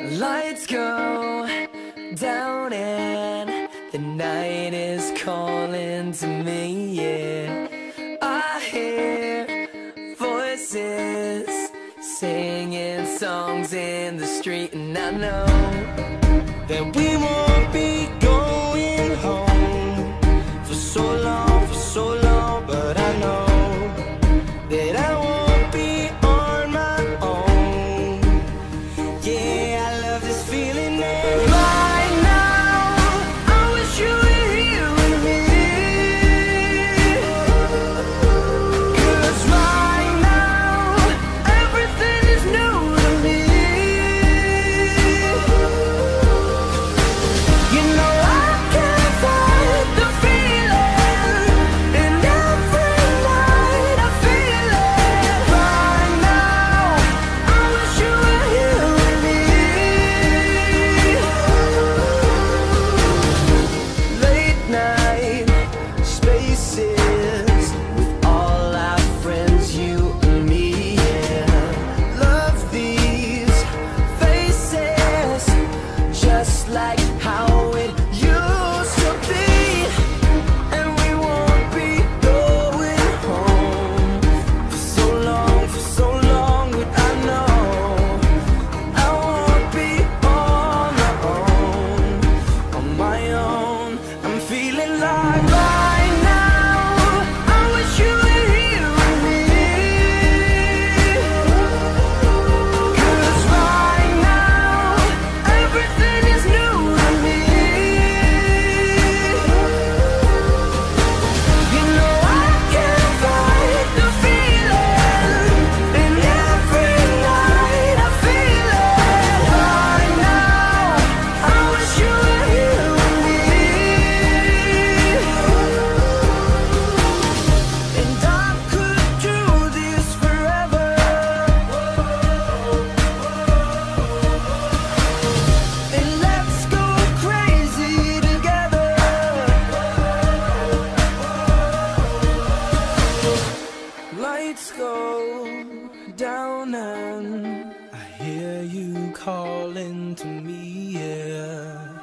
Lights go down and the night is calling to me, yeah. I hear voices singing songs in the street, and I know that we like how lights go down and I hear you calling to me, yeah.